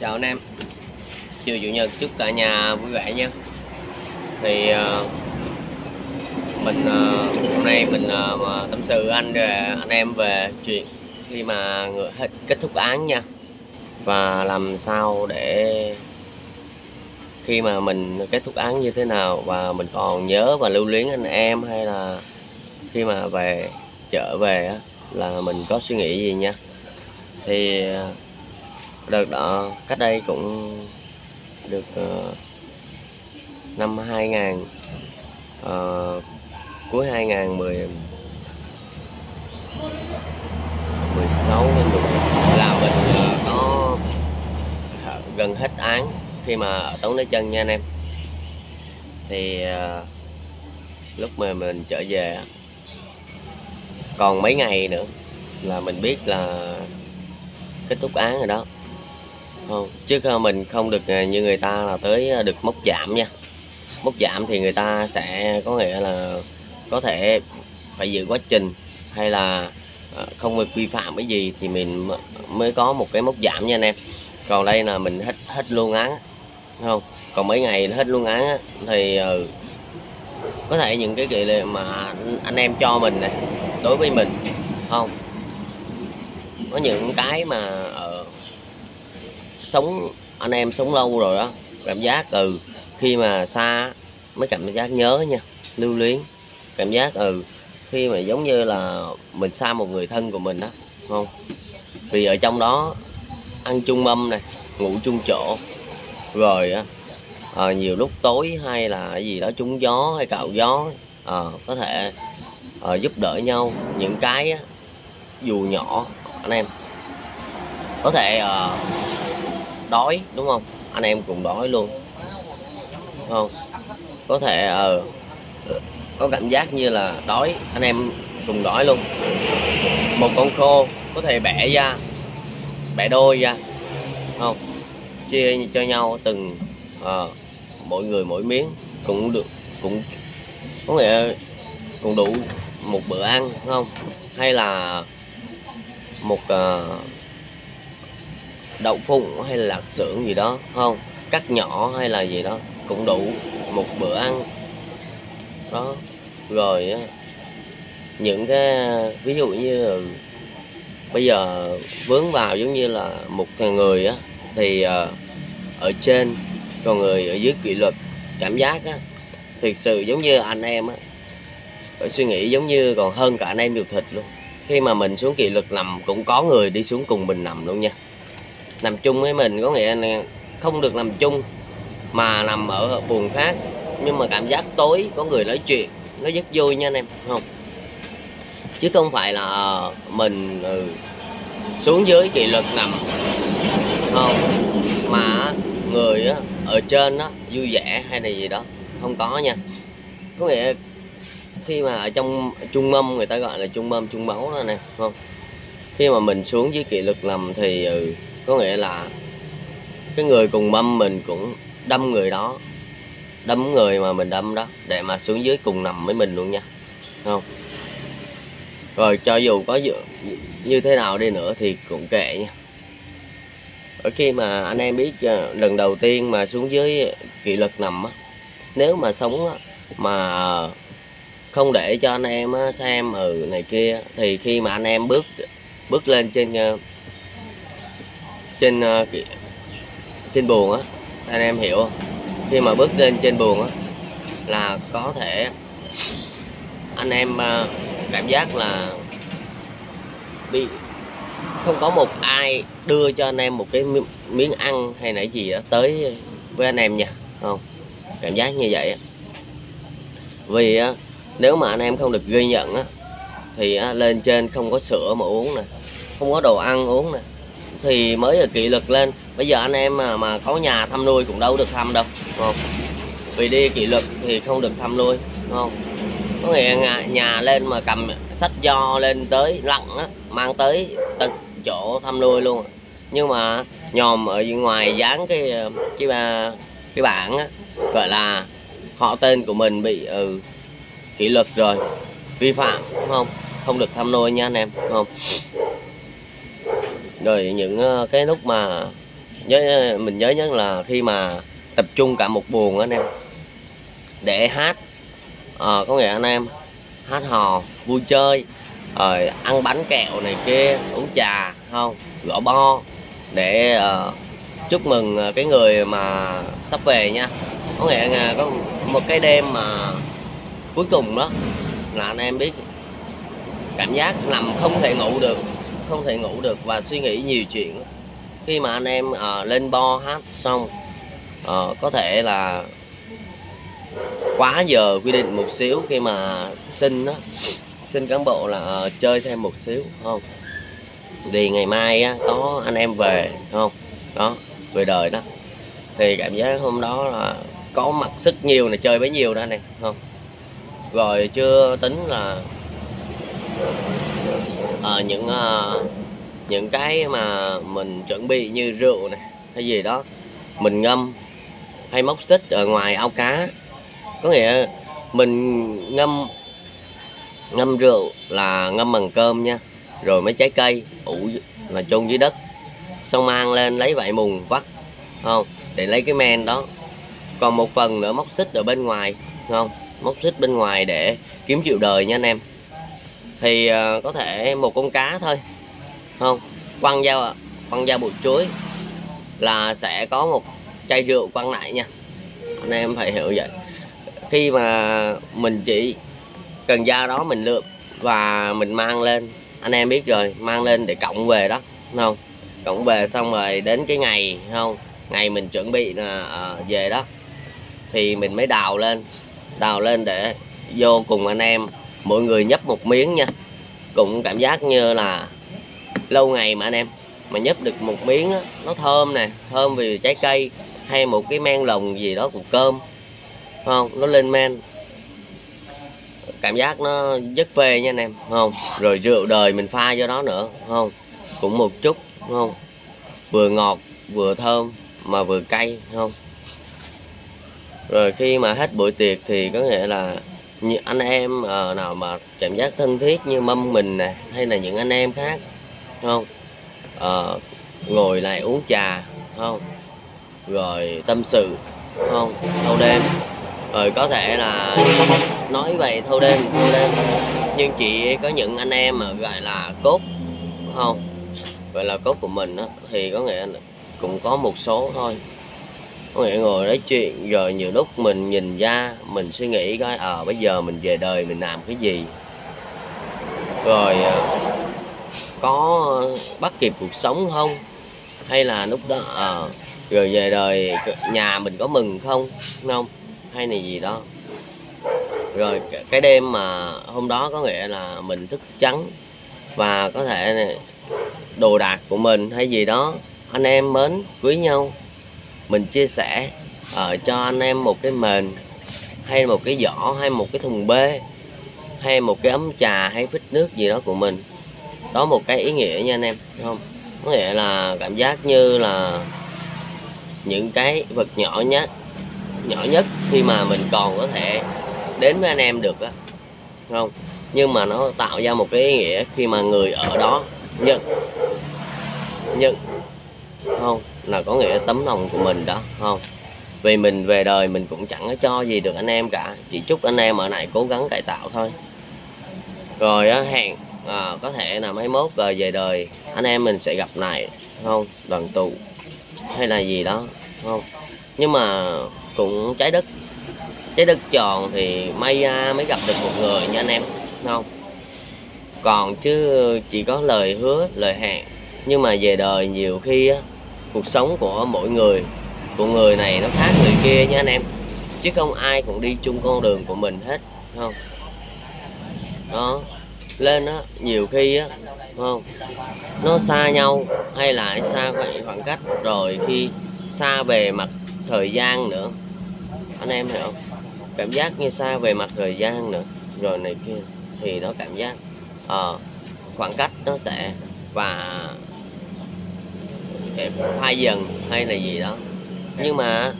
chào anh em. Chiều chủ nhật chúc cả nhà vui vẻ nha. Thì uh, mình uh, hôm nay mình uh, tâm sự anh rồi anh em về chuyện khi mà hết kết thúc án nha. Và làm sao để khi mà mình kết thúc án như thế nào và mình còn nhớ và lưu luyến anh em hay là khi mà về trở về á, là mình có suy nghĩ gì nha. Thì uh, đợt đó cách đây cũng được uh, năm 2000 uh, ờ, cuối 2010 16 nên được là mình ờ, có gần hết án khi mà ở Tống Đế Chân nha anh em. Thì uh, lúc mà mình trở về còn mấy ngày nữa là mình biết là kết thúc án rồi đó. Vâng, không chứ à, mình không được à, như người ta là tới à, được mốc giảm nha. Mốc giảm thì người ta sẽ có nghĩa là có thể phải giữ quá trình hay là không được vi phạm cái gì thì mình mới có một cái mốc giảm nha anh em. Còn đây là mình hết hết luôn án không? Còn mấy ngày hết luôn án á, thì ờ, có thể những cái kỳ mà anh em cho mình này đối với mình không? Có những cái mà ở sống anh em sống lâu rồi đó cảm giác ừ khi mà xa mới cảm giác nhớ nha lưu luyến. Cảm giác ừ khi mà giống như là mình xa một người thân của mình đó không? Vì ở trong đó ăn chung mâm này ngủ chung chỗ rồi á ờ, nhiều lúc tối hay là gì đó trúng gió hay cạo gió à, có thể à, giúp đỡ nhau. Những cái á, dù nhỏ anh em có thể à, đói đúng không? Anh em cùng đói luôn. Không có thể ờ có cảm giác như là đói anh em cùng đói luôn. Một con khô có thể bẻ ra bẻ đôi ra không? Chia cho nhau từng uh, mỗi người mỗi miếng cũng được cũng có nghĩa cũng đủ một bữa ăn không? Hay là một uh, đậu phụng hay là lạc xưởng gì đó, không? Cắt nhỏ hay là gì đó, cũng đủ một bữa ăn. Đó, rồi những cái, ví dụ như bây giờ vướng vào giống như là một người á, thì ờ, ở trên, còn người ở dưới kỷ luật, cảm giác á, thực sự giống như anh em á suy nghĩ giống như còn hơn cả anh em điều thịt luôn. Khi mà mình xuống kỷ luật nằm, cũng có người đi xuống cùng mình nằm luôn nha nằm chung với mình có nghĩa là không được nằm chung mà nằm ở buồng khác. Nhưng mà cảm giác tối có người nói chuyện nó rất vui nha anh em không? Chứ không phải là ờ, mình ừ, xuống dưới kỷ luật nằm không? Mà người á, ở trên đó vui vẻ hay là gì đó không có nha. Có nghĩa khi mà ở trong trung mâm người ta gọi là trung mâm trung máu đó nè không? Khi mà mình xuống dưới kỷ luật nằm thì ừ, có nghĩa là cái người cùng mâm mình cũng đâm người đó đâm người mà mình đâm đó để mà xuống dưới cùng nằm với mình luôn nha. Không? Rồi cho dù có dự, như thế nào đi nữa thì cũng kệ nha. Ở khi mà anh em biết ờ, lần đầu tiên mà xuống dưới kỷ luật nằm á nếu mà sống mà không để cho anh em xem ừ này kia thì khi mà anh em bước bước lên trên ờ, trên ờ, trên buồn á, anh em hiểu không? Khi mà bước lên trên buồn á, là có thể anh em ờ, cảm giác là bị, không có một ai đưa cho anh em một cái miếng ăn hay là gì đó tới với anh em nha không? Cảm giác như vậy vì ờ, nếu mà anh em không được ghi nhận á, thì lên trên không có sữa mà uống nè, không có đồ ăn uống nè thì mới là kỷ luật lên. Bây giờ anh em mà mà có nhà thăm nuôi cũng đâu được thăm đâu đúng không? Vì đi kỷ luật thì không được thăm nuôi đúng không? Có nghĩa nhà, nhà lên mà cầm sách do lên tới lặng á mang tới tận chỗ thăm nuôi luôn. Nhưng mà nhòm ở ngoài dán cái cái bà cái bảng á gọi là họ tên của mình bị ừ, kỷ luật rồi vi phạm đúng không? Không được thăm nuôi nha anh em đúng không? Rồi những ờ, cái lúc mà nhớ ờ, mình nhớ nhất là khi mà tập trung cả một buồn anh em. Để hát à, có nghĩa anh em hát hò vui chơi rồi ăn bánh kẹo này kia uống trà không gõ bo. Để ờ, chúc mừng cái người mà sắp về nha. Có nghĩa là có một cái đêm mà cuối cùng đó là anh em biết cảm giác nằm không thể ngủ được không thể ngủ được và suy nghĩ nhiều chuyện. Khi mà anh em uh, lên bo hát xong uh, có thể là quá giờ quy định một xíu khi mà xin đó xin cán bộ là uh, chơi thêm một xíu không? Vì ngày mai á, có anh em về không? Đó về đời đó. Thì cảm giác hôm đó là có mặt sức nhiều này chơi bấy nhiêu đó anh em không? Rồi chưa tính là Ờ, những ờ, những cái mà mình chuẩn bị như rượu này hay gì đó, mình ngâm hay móc xích ở ngoài ao cá. Có nghĩa mình ngâm ngâm rượu là ngâm bằng cơm nha, rồi mấy trái cây, ủ là chôn dưới đất. Xong mang lên lấy vải mùng vắt không? Để lấy cái men đó. Còn một phần nữa móc xích ở bên ngoài, không? Móc xích bên ngoài để kiếm chịu đời nha anh em thì ờ, có thể một con cá thôi. Không, quăng dao quăng dao bụi chuối là sẽ có một chai rượu quăng lại nha. Anh em phải hiểu vậy. Khi mà mình chỉ cần dao đó mình lượm và mình mang lên, anh em biết rồi, mang lên để cộng về đó không? Cộng về xong rồi đến cái ngày không? Ngày mình chuẩn bị là ờ, về đó, thì mình mới đào lên đào lên để vô cùng anh em mọi người nhấp một miếng nha. Cũng cảm giác như là lâu ngày mà anh em. Mà nhấp được một miếng đó, nó thơm nè thơm vì trái cây hay một cái men lồng gì đó của cơm. Không? Nó lên men. Cảm giác nó rất phê nha anh em không? Rồi rượu đời mình pha cho đó nữa không? Cũng một chút không? Vừa ngọt vừa thơm mà vừa cay không? Rồi khi mà hết buổi tiệc thì có nghĩa là như anh em ờ, nào mà cảm giác thân thiết như mâm mình nè hay là những anh em khác không? Ờ, ngồi lại uống trà không? Rồi tâm sự không? Thâu đêm. Rồi có thể là nói vậy thâu đêm thâu đêm. Nhưng chỉ có những anh em mà gọi là cốt không? Gọi là cốt của mình đó, thì có nghĩa là cũng có một số thôi có nghĩa ngồi nói chuyện, rồi nhiều lúc mình nhìn ra, mình suy nghĩ coi ờ bây giờ mình về đời mình làm cái gì? Rồi ờ, có bắt kịp cuộc sống không? Hay là lúc đó ờ rồi về đời nhà mình có mừng không? Không? Hay là gì đó. Rồi cái- đêm mà hôm đó có nghĩa là mình thức trắng và có thể đồ đạc của mình hay gì đó, anh em mến quý nhau mình chia sẻ uh, cho anh em một cái mền hay một cái giỏ hay một cái thùng bê hay một cái ấm trà hay phích nước gì đó của mình. Đó một cái ý nghĩa nha anh em không? Có nghĩa là cảm giác như là những cái vật nhỏ nhất nhỏ nhất khi mà mình còn có thể đến với anh em được á không? Nhưng mà nó tạo ra một cái ý nghĩa khi mà người ở đó nhận nhận không là có nghĩa tấm lòng của mình đó không? Vì mình về đời mình cũng chẳng có cho gì được anh em cả chỉ chúc anh em ở này cố gắng cải tạo thôi. Rồi á, hẹn à, có thể là mấy mốt rồi về đời anh em mình sẽ gặp lại không? Đoàn tụ hay là gì đó không? Nhưng mà cũng trái đất trái đất tròn thì may ra mới gặp được một người nha anh em không? Còn chứ chỉ có lời hứa lời hẹn nhưng mà về đời nhiều khi á cuộc sống của mỗi người của người này nó khác người kia nha anh em. Chứ không ai cũng đi chung con đường của mình hết không? Đó lên á nhiều khi á không? Nó xa nhau hay là xa khoảng khoảng cách rồi khi xa về mặt thời gian nữa. Anh em hiểu không? Cảm giác như xa về mặt thời gian nữa rồi này kia thì nó cảm giác ờ, khoảng cách nó sẽ và thay phai dần hay là gì đó. Nhưng mà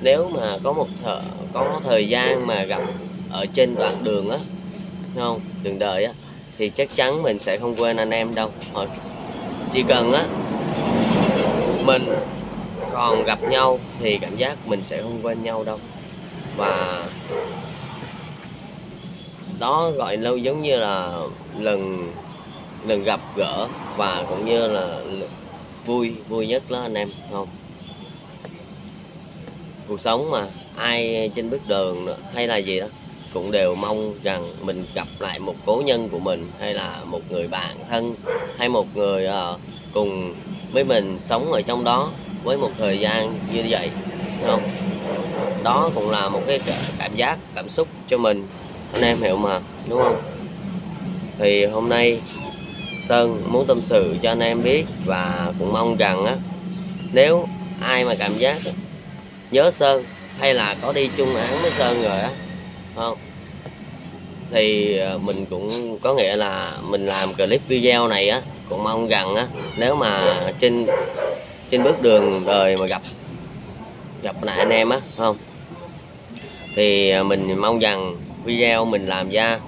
nếu mà có một thợ, có thời gian mà gặp ở trên đoạn đường á không? Đường đời á, thì chắc chắn mình sẽ không quên anh em đâu. Thôi chỉ cần á, mình còn gặp nhau thì cảm giác mình sẽ không quên nhau đâu. Và đó gọi lâu giống như là lần lần gặp gỡ và cũng như là vui vui nhất đó anh em, không? Cuộc sống mà ai trên bước đường hay là gì đó, cũng đều mong rằng mình gặp lại một cố nhân của mình, hay là một người bạn thân, hay một người ờ, cùng với mình sống ở trong đó với một thời gian như vậy, không? Đó cũng là một cái cảm giác, cảm xúc cho mình. Anh em hiểu mà, đúng không? Thì hôm nay Sơn muốn tâm sự cho anh em biết và cũng mong rằng á, nếu ai mà cảm giác nhớ Sơn hay là có đi chung án với Sơn rồi á không? Thì ờ, mình cũng có nghĩa là mình làm clip video này á, cũng mong rằng á, nếu mà trên trên bước đường đời mà gặp gặp lại anh em á không? Thì ờ, mình mong rằng video mình làm ra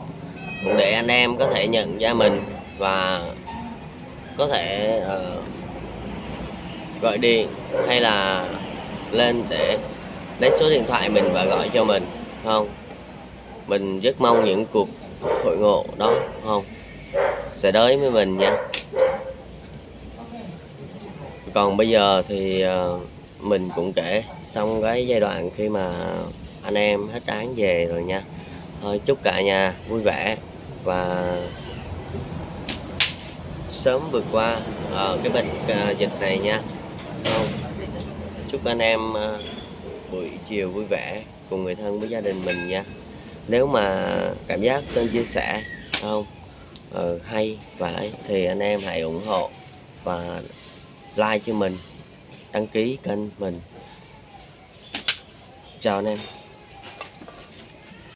cũng để anh em có thể nhận ra mình và có thể uh, gọi điện hay là lên để lấy số điện thoại mình và gọi cho mình không? Mình rất mong những cuộc hội ngộ đó không? Sẽ đến với mình nha. Còn bây giờ thì uh, mình cũng kể xong cái giai đoạn khi mà anh em hết án về rồi nha. Thôi chúc cả nhà vui vẻ và sớm vượt qua uh, cái bệnh uh, dịch này nha. Không chúc anh em uh, buổi chiều vui vẻ cùng người thân với gia đình mình nha. Nếu mà cảm giác sơn chia sẻ không uh, hay và ấy, thì anh em hãy ủng hộ và like cho mình đăng ký kênh mình. Chào anh em.